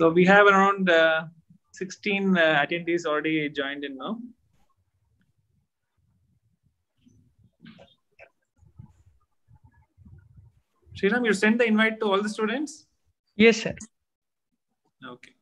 So we have around uh, 16 uh, attendees already joined in now. Sriram, you sent the invite to all the students? Yes, sir. Okay.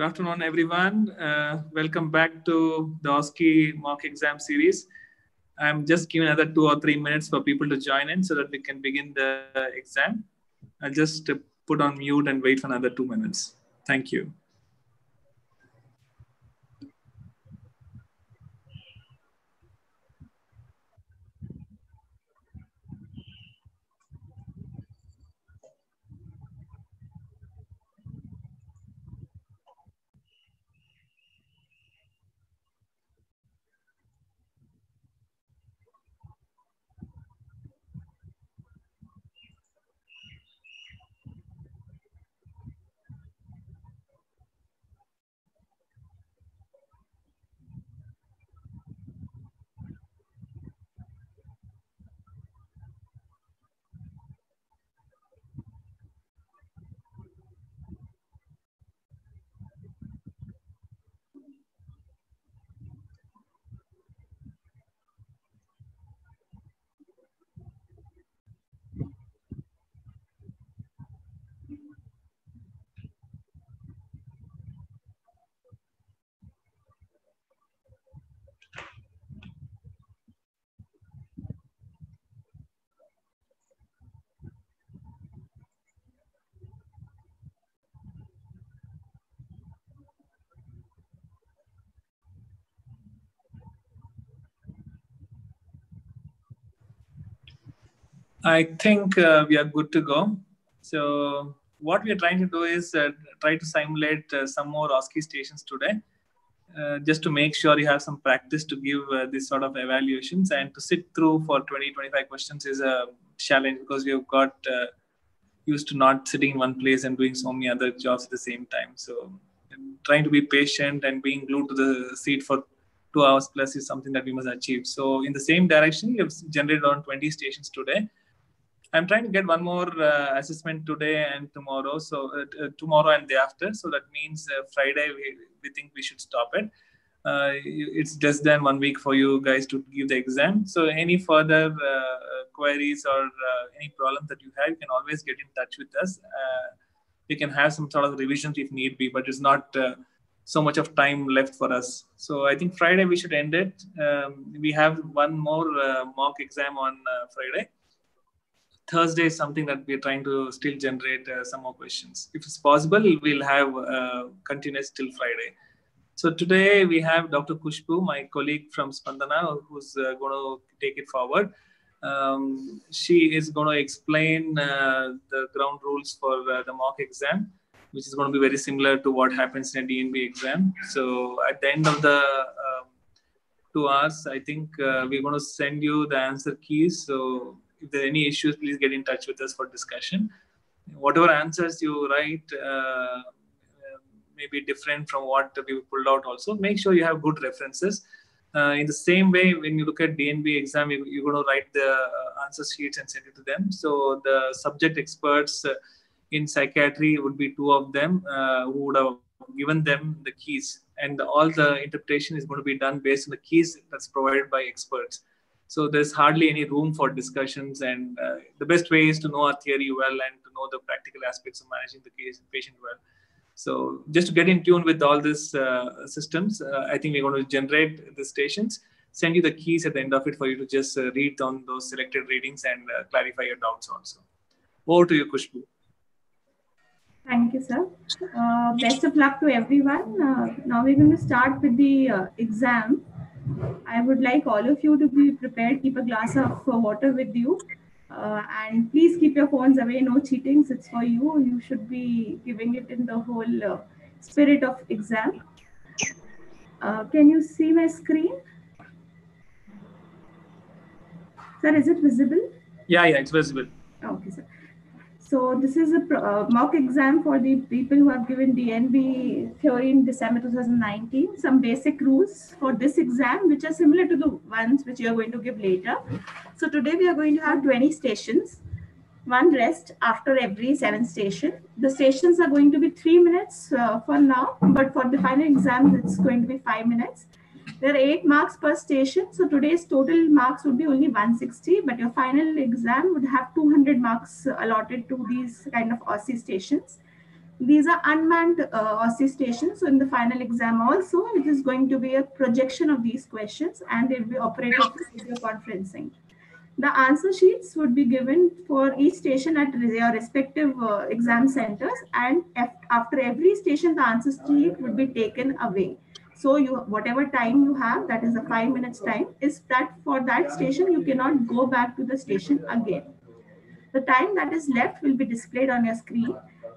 Good afternoon, everyone. Uh, welcome back to the OSCE mock exam series. I'm just giving another two or three minutes for people to join in so that we can begin the exam. I'll just put on mute and wait for another two minutes. Thank you. I think uh, we are good to go. So what we are trying to do is uh, try to simulate uh, some more OSCE stations today, uh, just to make sure you have some practice to give uh, this sort of evaluations and to sit through for 20, 25 questions is a challenge because we have got uh, used to not sitting in one place and doing so many other jobs at the same time. So trying to be patient and being glued to the seat for two hours plus is something that we must achieve. So in the same direction, we have generated around 20 stations today I'm trying to get one more uh, assessment today and tomorrow. So uh, tomorrow and day after. So that means uh, Friday we, we think we should stop it. Uh, it's less than one week for you guys to give the exam. So any further uh, queries or uh, any problem that you have, you can always get in touch with us. we can have some sort of revisions if need be, but it's not so much of time left for us. So I think Friday we should end it. Um, we have one more mock exam on Friday Thursday is something that we're trying to still generate uh, some more questions. If it's possible, we'll have uh, continuous till Friday. So today we have Dr. Kushbu, my colleague from Spandana, who's uh, going to take it forward. Um, she is going to explain uh, the ground rules for uh, the mock exam, which is going to be very similar to what happens in a DNB exam. So at the end of the um, two hours, I think uh, we're going to send you the answer keys. So if there are any issues, please get in touch with us for discussion. Whatever answers you write uh, may be different from what we pulled out also. Make sure you have good references. Uh, in the same way, when you look at DNB exam, you, you're going to write the uh, answer sheets and send it to them. So the subject experts uh, in psychiatry would be two of them uh, who would have given them the keys. And all the interpretation is going to be done based on the keys that's provided by experts. So there's hardly any room for discussions. And uh, the best way is to know our theory well and to know the practical aspects of managing the case, patient well. So just to get in tune with all these uh, systems, uh, I think we're going to generate the stations, send you the keys at the end of it for you to just uh, read on those selected readings and uh, clarify your doubts also. Over to you, Kushbu. Thank you, sir. Uh, best of luck to everyone. now we're going to start with the exam. I would like all of you to be prepared, keep a glass of water with you. Uh, and please keep your phones away, no cheating. It's for you. You should be giving it in the whole uh, spirit of exam. Uh, can you see my screen? Sir, is it visible? Yeah, yeah, it's visible. Okay, sir. So this is a uh, mock exam for the people who have given DNB theory in December 2019. Some basic rules for this exam, which are similar to the ones which you are going to give later. So today we are going to have 20 stations, one rest after every seven station. The stations are going to be three minutes uh, for now, but for the final exam, it's going to be five minutes. There are eight marks per station. So today's total marks would be only 160, but your final exam would have 200 marks allotted to these kind of OSCE stations. These are unmanned uh, OSCE stations. So in the final exam also, it is going to be a projection of these questions and they'll be operated through video conferencing. The answer sheets would be given for each station at their respective uh, exam centers and after every station, the answer sheet would be taken away. So you whatever time you have, that is a five minutes time, is that for that station, you cannot go back to the station again. The time that is left will be displayed on your screen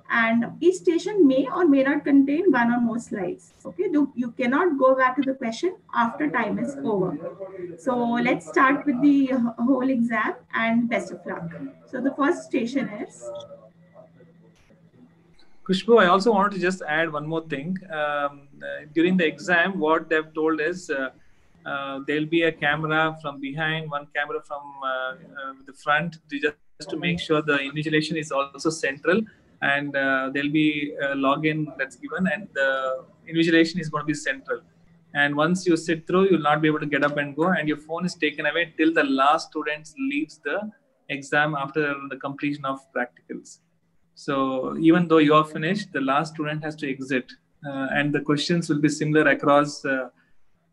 and each station may or may not contain one or more slides. Okay, you cannot go back to the question after time is over. So let's start with the whole exam and best of luck. So the first station is Kushbu, I also wanted to just add one more thing. Um, during the exam, what they've told is uh, uh, there'll be a camera from behind, one camera from uh, uh, the front, just, to make sure the invigilation is also central, and uh, there'll be a login that's given, and the invigilation is going to be central. And once you sit through, you'll not be able to get up and go, and your phone is taken away till the last student leaves the exam after the completion of practicals. So even though you are finished, the last student has to exit. Uh, and the questions will be similar across uh,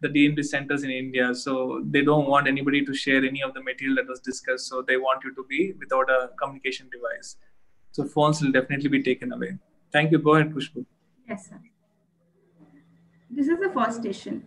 the DNB centers in India. So they don't want anybody to share any of the material that was discussed. So they want you to be without a communication device. So phones will definitely be taken away. Thank you. Go ahead, Kushbu. Yes, sir. This is the first station.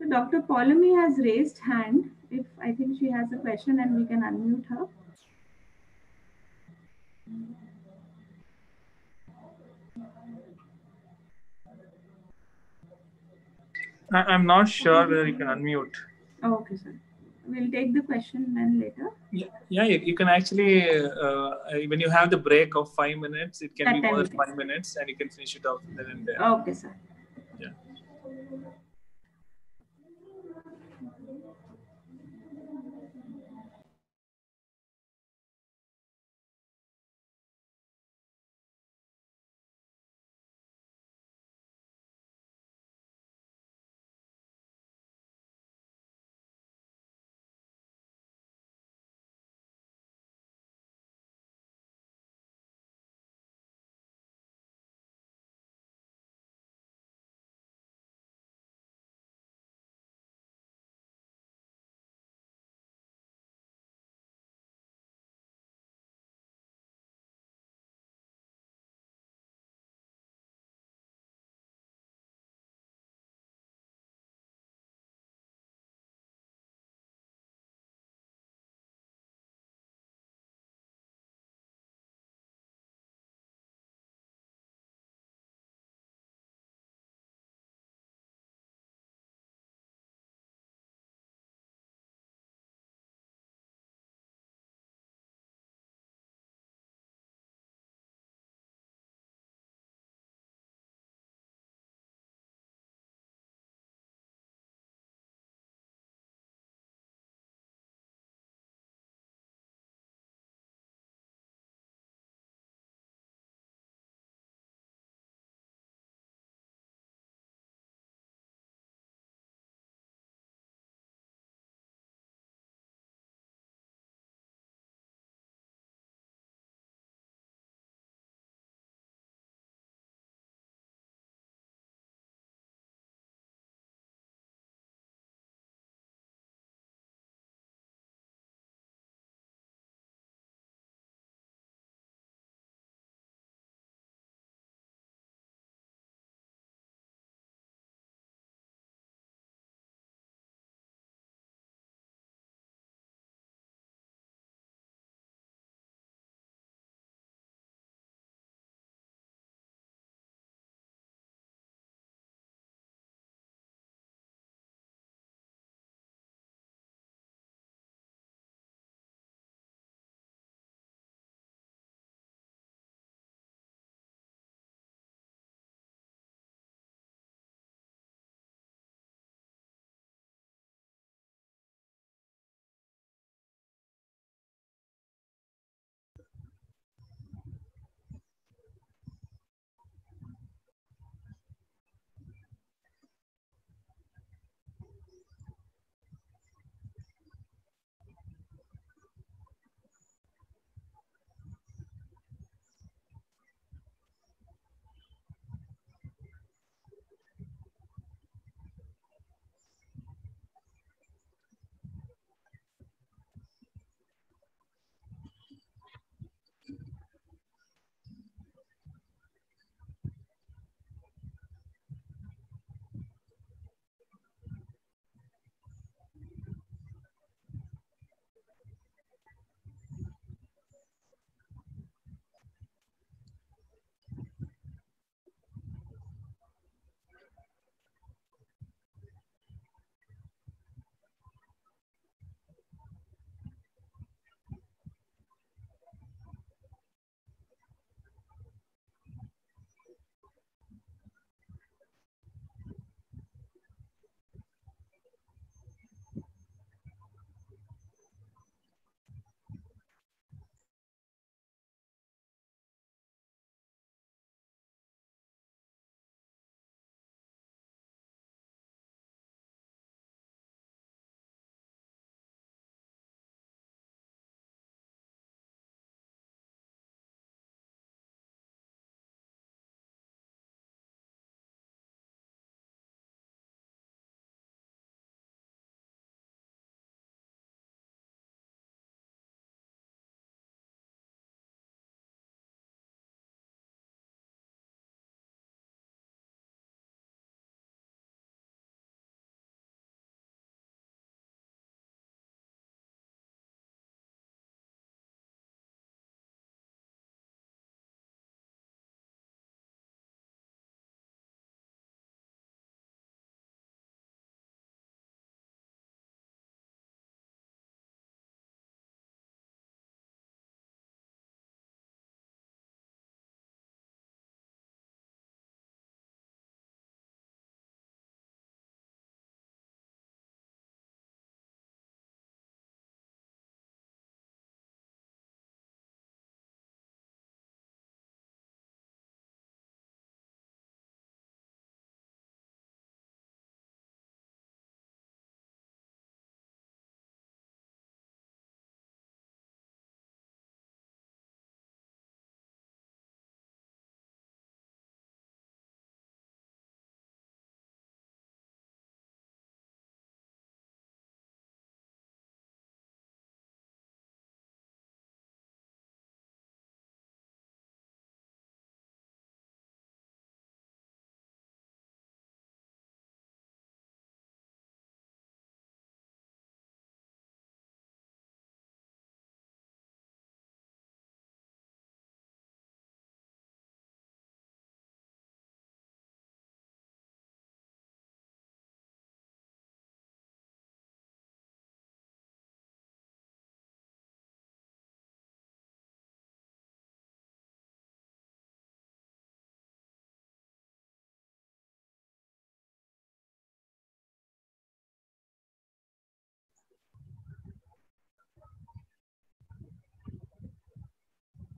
So Dr. Paulamy has raised hand. If I think she has a question and we can unmute her. I, I'm not sure whether you can unmute. Oh, okay, sir. We'll take the question then later. Yeah, yeah you, you can actually, uh, when you have the break of five minutes, it can At be more than five minutes and you can finish it off then and there. Okay, sir.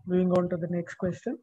Moving on to the next question.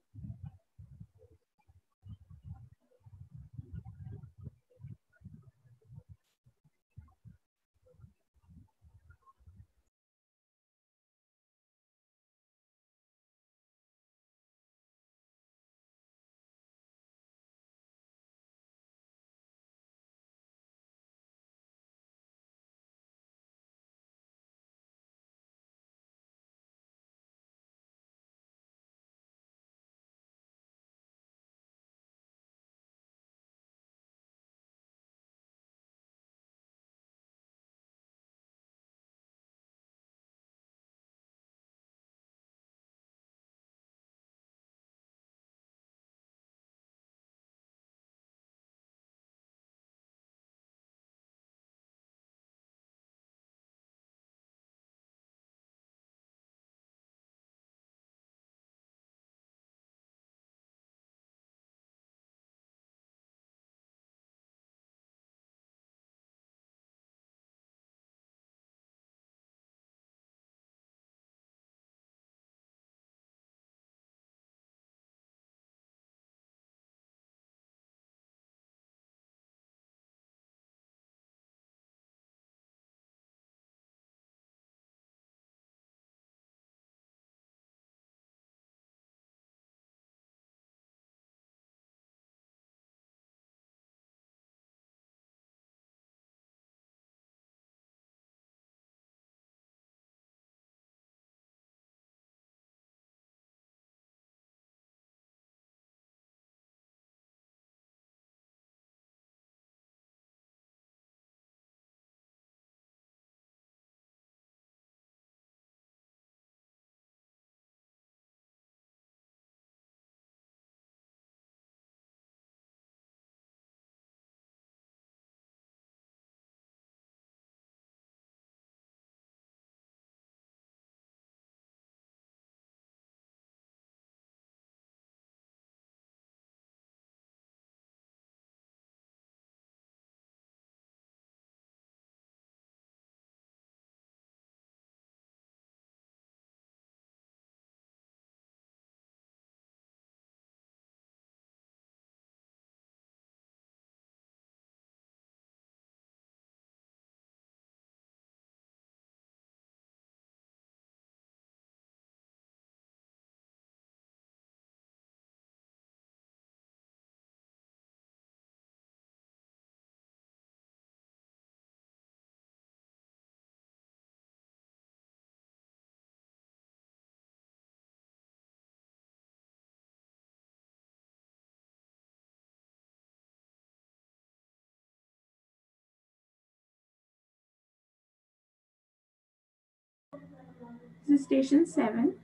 Is station 7.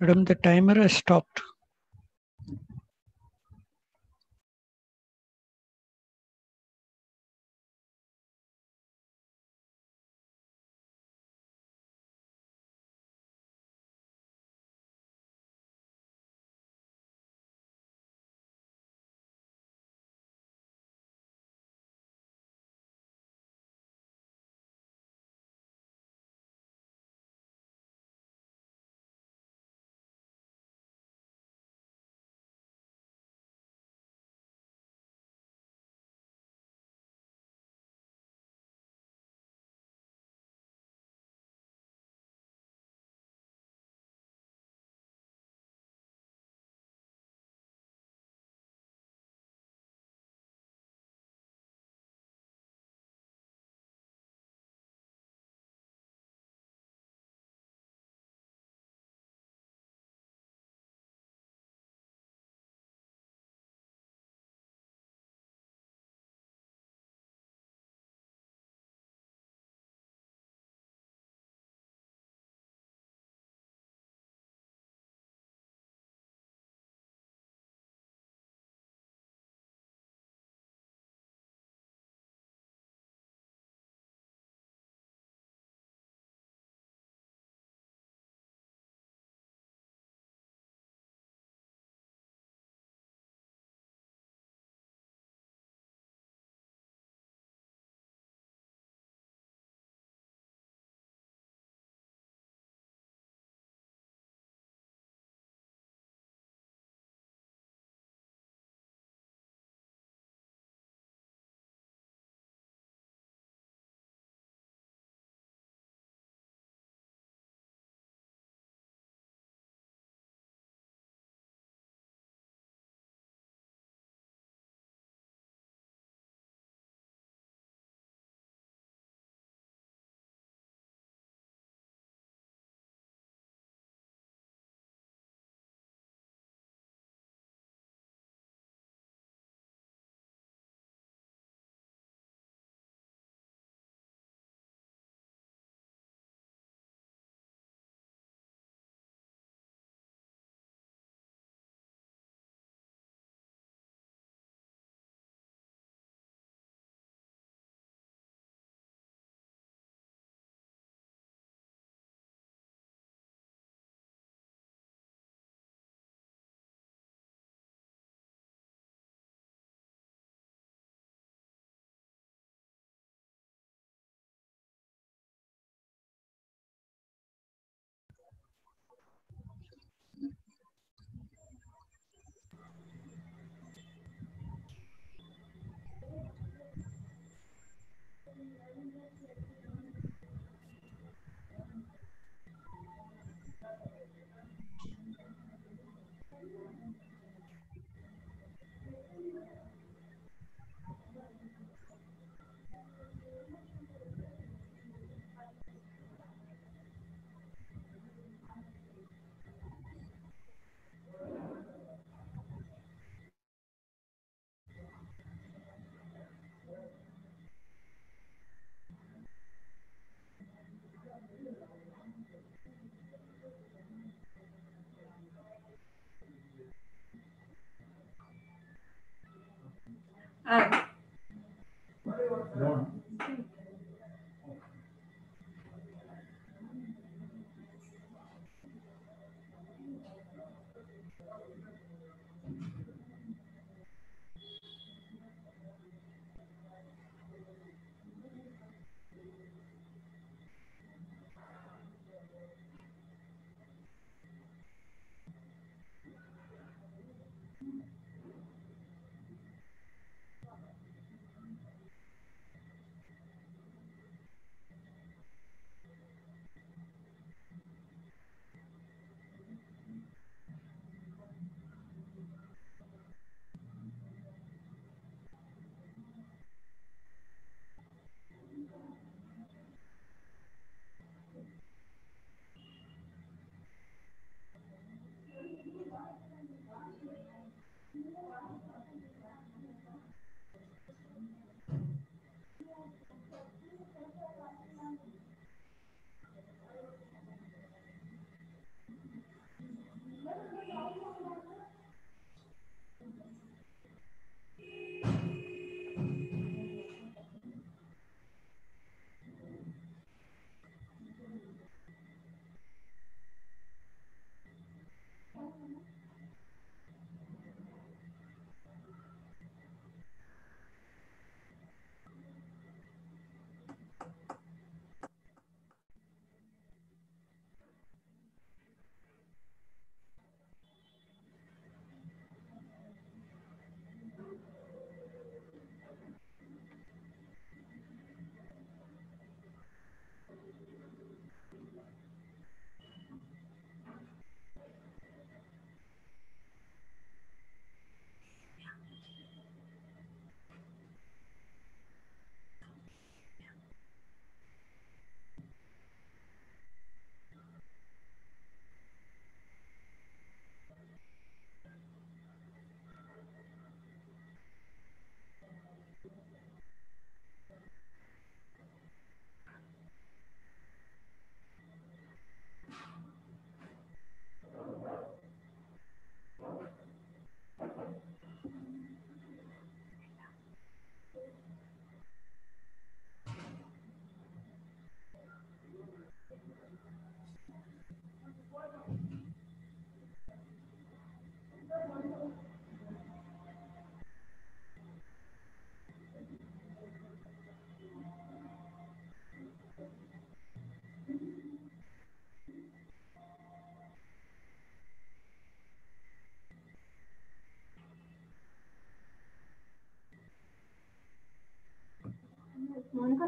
Madam, the timer has stopped.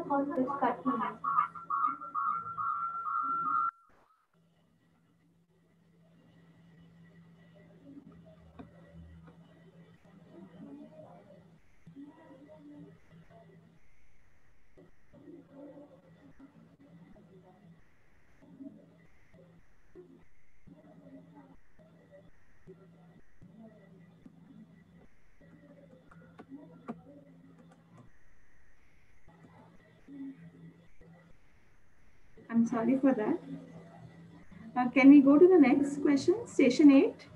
justificativa Sorry for that. Uh, can we go to the next question, station eight?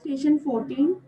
Station 14.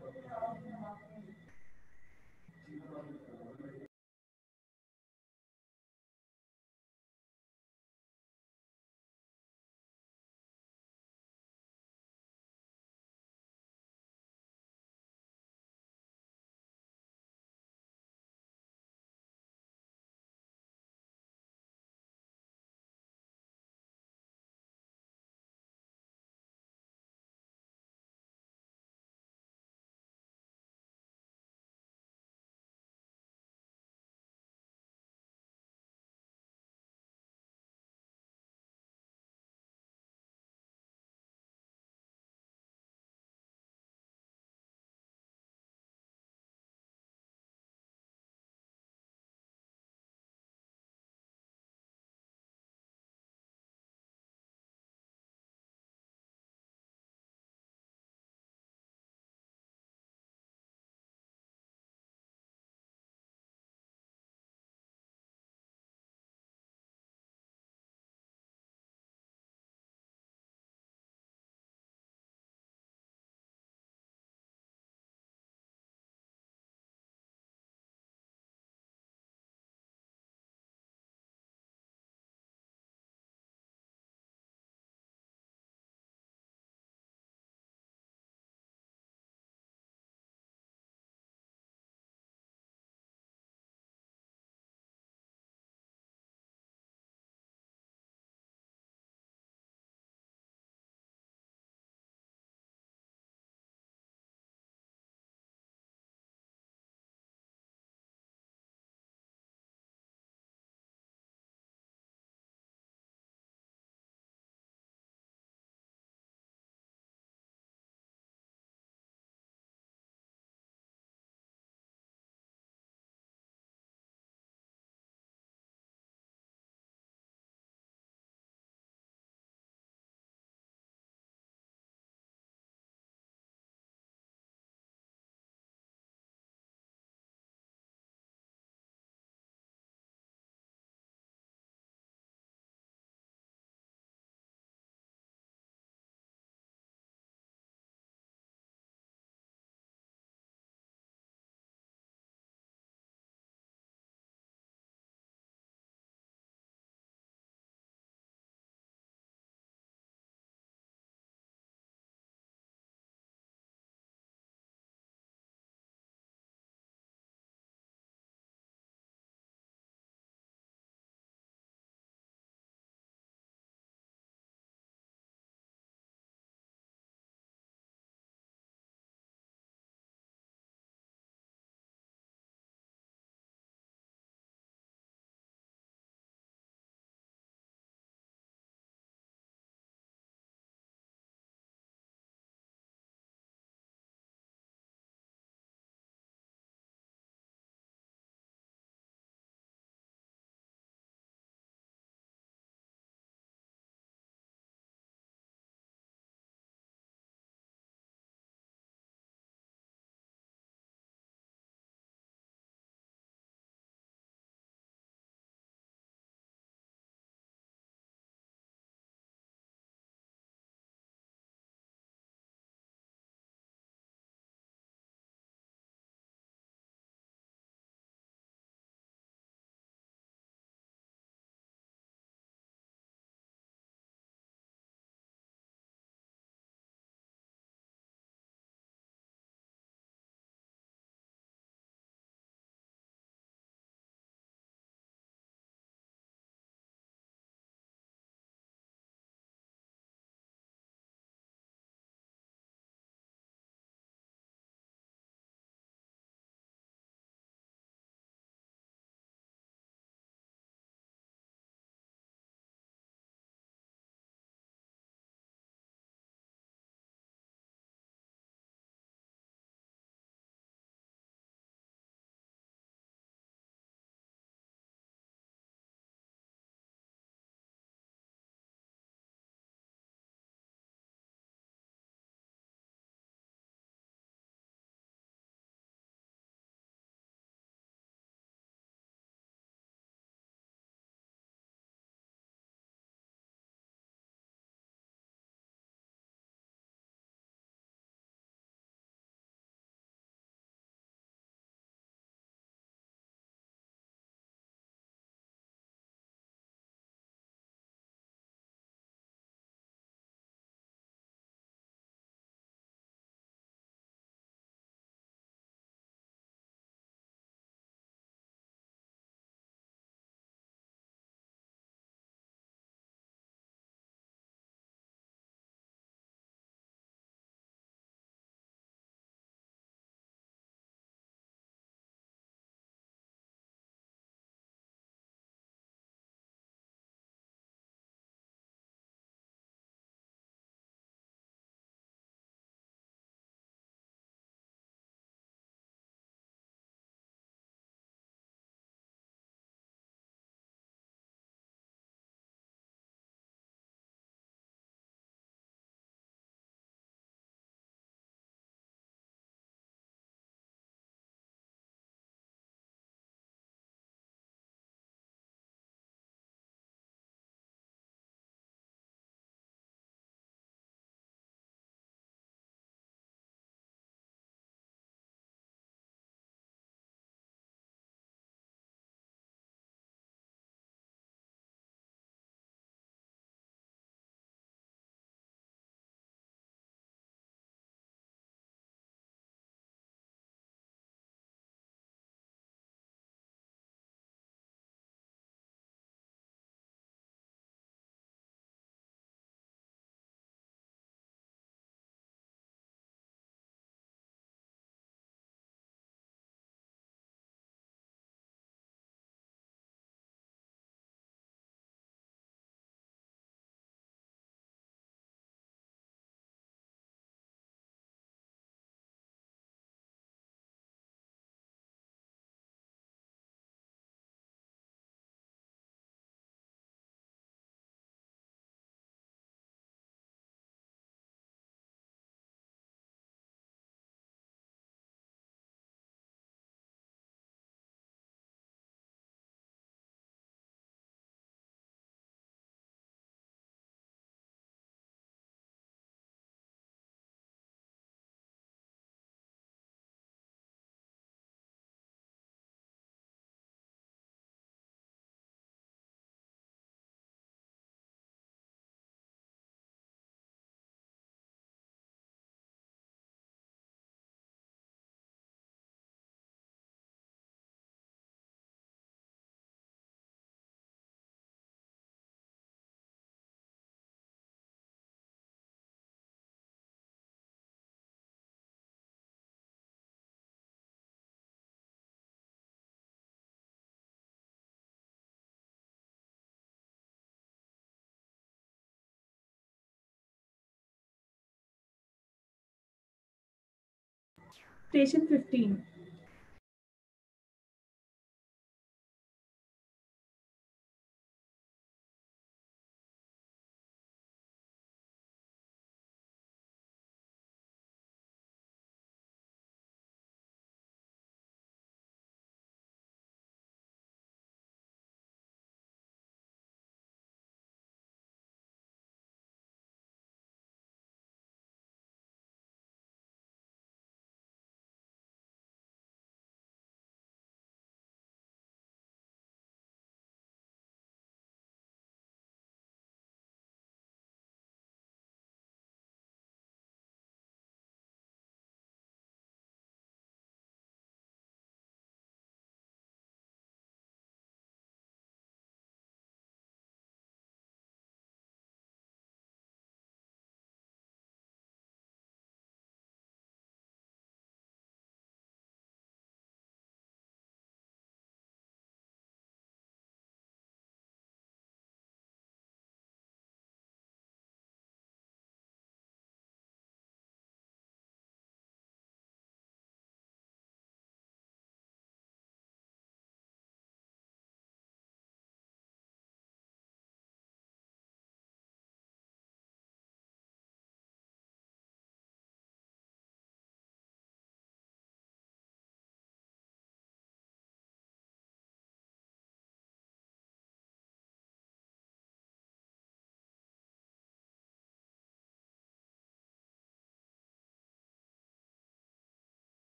Station 15.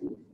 food.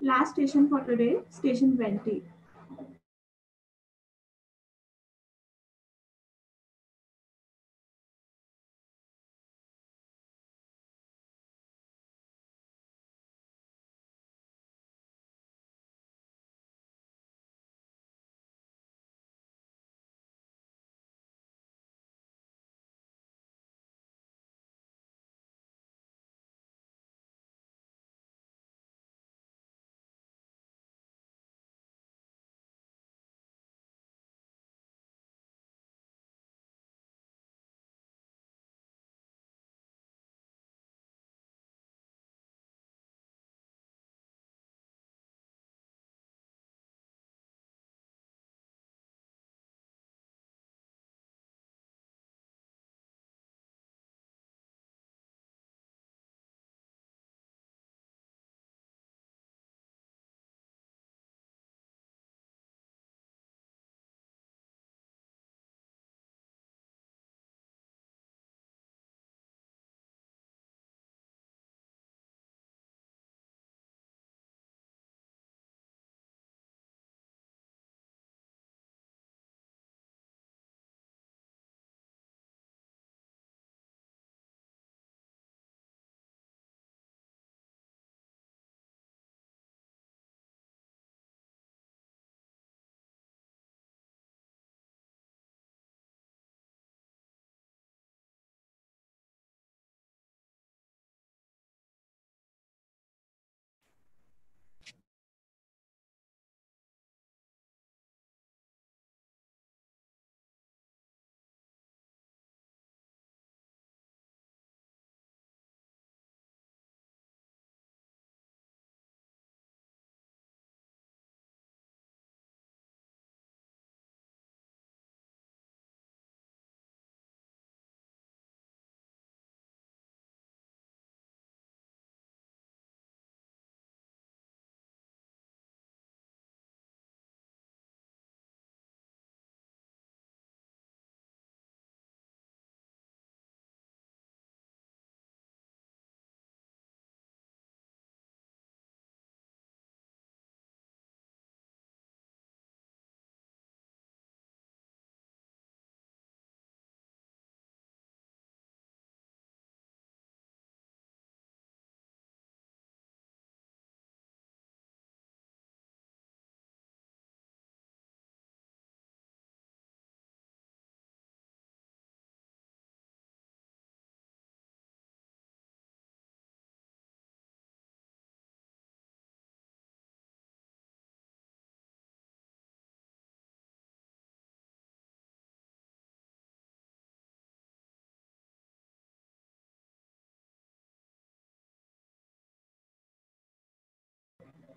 Last station for today, station 20.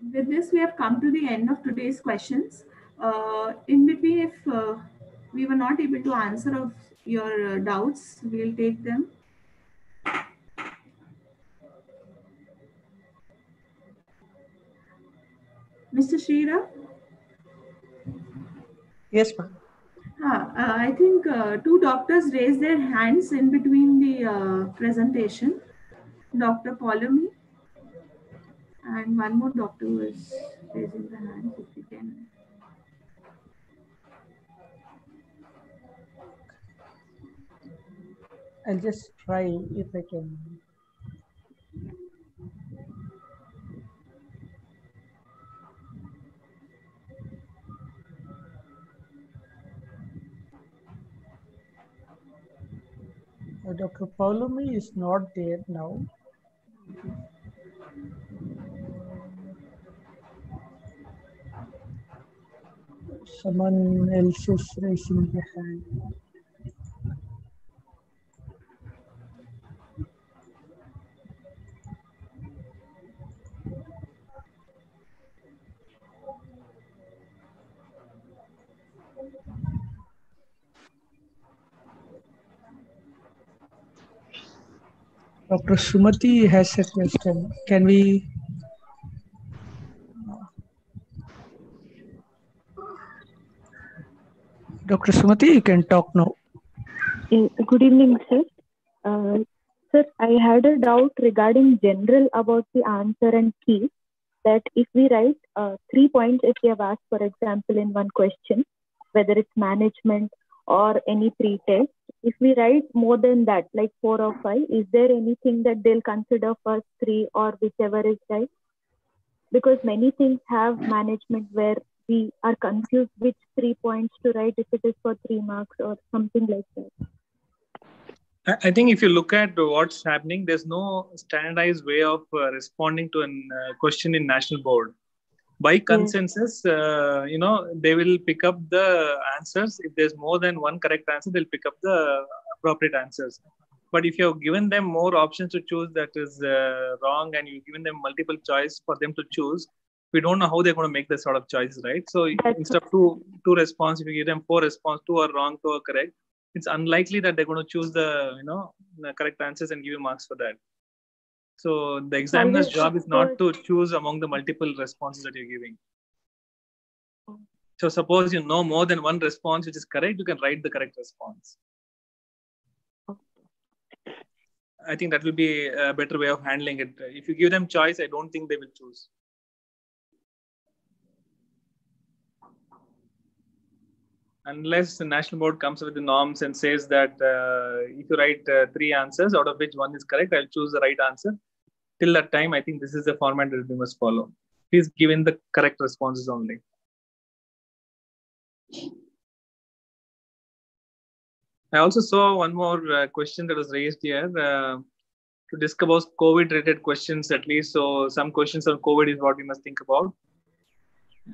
With this, we have come to the end of today's questions. Uh, in between, if uh, we were not able to answer of your uh, doubts, we'll take them. Mr. Sriram? Yes, ma'am. Ah, uh, I think uh, two doctors raised their hands in between the uh, presentation. Dr. Polamy and one more doctor was raising the hand. If you can. I'll just try if I can. Uh, Dr. Paulumi is not there now. Someone else is raising the hand. Dr. Sumati has a question. Can we? Dr. Sumati, you can talk now. Good evening, sir. Uh, sir, I had a doubt regarding general about the answer and key. that if we write uh, three points, if we have asked, for example, in one question, whether it's management or any pre-test, if we write more than that, like four or five, is there anything that they'll consider first three or whichever is right? Because many things have management where we are confused which three points to write if it is for three marks or something like that. I- think if you look at what's happening, there's no standardized way of uh, responding to a uh, question in national board. By consensus, uh, you know, they will pick up the answers. If there's more than one correct answer, they'll pick up the appropriate answers. But if you've given them more options to choose that is uh, wrong, and you've given them multiple choice for them to choose, we don't know how they're going to make this sort of choices, right? So That's instead of two two response, if you give them four response, two are wrong, two are correct, it's unlikely that they're going to choose the you know the correct answers and give you marks for that. So the examiner's job is not to choose among the multiple responses that you're giving. Oh. So suppose you know more than one response which is correct, you can write the correct response. I think that will be a better way of handling it. If you give them choice, I don't think they will choose. Unless the national board comes with the norms and says that uh, if you write uh, three answers, out of which one is correct, I'll choose the right answer. Till that time, I think this is the format that we must follow. Please give in the correct responses only. I also saw one more uh, question that was raised here uh, to discuss about COVID related questions at least. So, some questions on COVID is what we must think about.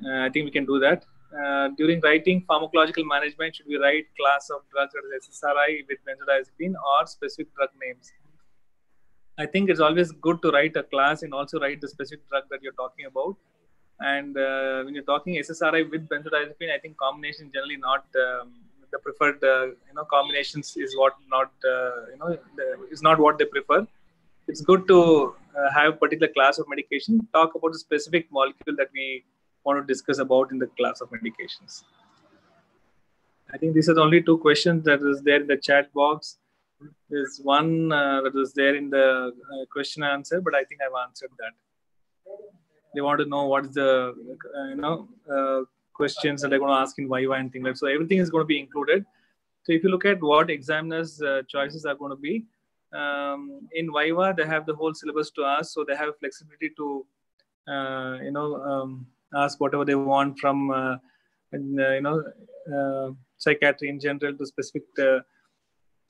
Uh, I think we can do that. Uh, during writing pharmacological management, should we write class of drugs that is SSRI with benzodiazepine or specific drug names? I think it's always good to write a class and also write the specific drug that you're talking about. And uh, when you're talking SSRI with benzodiazepine, I think combination generally not um, the preferred uh, you know combinations is what not uh, you know the, is not what they prefer. It's good to uh, have a particular class of medication. Talk about the specific molecule that we want to discuss about in the class of medications. I think these are the only two questions that is there in the chat box. There's one uh, that was there in the uh, question answer, but I think I've answered that. They want to know what is the uh, you know uh, questions that they're going to ask in Viva and things like. So everything is going to be included. So if you look at what examiners' uh, choices are going to be, um, in Viva they have the whole syllabus to ask, so they have flexibility to uh, you know um, ask whatever they want from uh, uh, you know uh, psychiatry in general to specific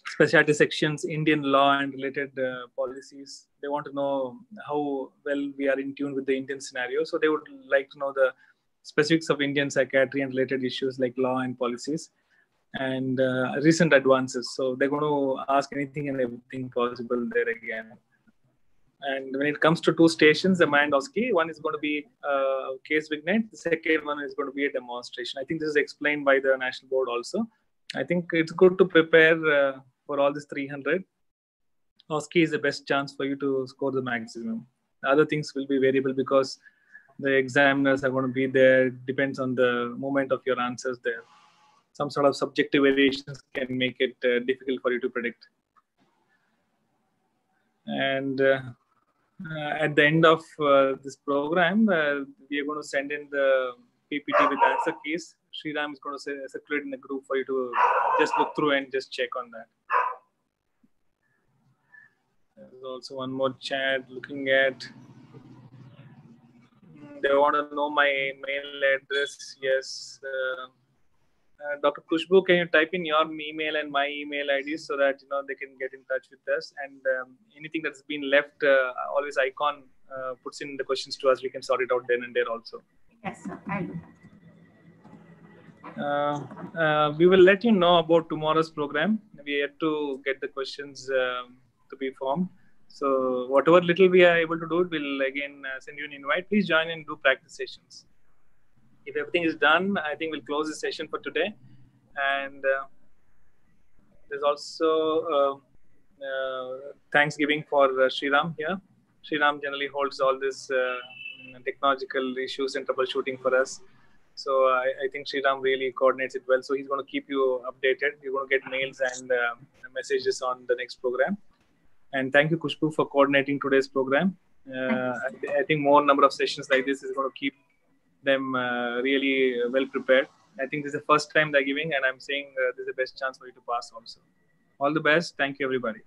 specialty sections, Indian law and related uh, policies. They want to know how well we are in tune with the Indian scenario. So they would like to know the specifics of Indian psychiatry and related issues like law and policies and uh, recent advances. So they're going to ask anything and everything possible there again. And when it comes to two stations, the Mandowski, one is going to be a case vignette, the second one is going to be a demonstration. I think this is explained by the national board also. I think it's good to prepare uh, for all this 300. OSCE is the best chance for you to score the maximum. The other things will be variable because the examiners are going to be there. Depends on the moment of your answers there. Some sort of subjective variations can make it uh, difficult for you to predict. And uh, uh, at the end of uh, this program, uh, we are going to send in the PPT with answer keys. Sriram is going to circulate in the group for you to just look through and just check on that. There's also one more chat looking at. Mm, They want to know my mail address. Yes. Uh, uh, Dr. Kushbu, can you type in your email and my email ID so that you know they can get in touch with us? And um, anything that's been left, uh, always icon uh, puts in the questions to us. We can sort it out then and there also. Yes, sir. I'll do that. Uh, uh, we will let you know about tomorrow's program. We yet to get the questions um, to be formed. So whatever little we are able to do, we'll again uh, send you an invite. Please join and do practice sessions. If everything is done, I think we'll close the session for today. And uh, there's also uh, uh, Thanksgiving for uh, here. Sriram generally holds all these uh, technological issues and troubleshooting for us. So I, I think Sriram really coordinates it well. So he's going to keep you updated. You're going to get mails and uh, messages on the next program. And thank you, Kushbu, for coordinating today's program. Uh, I, th- I think more number of sessions like this is going to keep them uh, really well prepared. I think this is the first time they're giving, and I'm saying uh, this is the best chance for you to pass also. All the best. Thank you, everybody.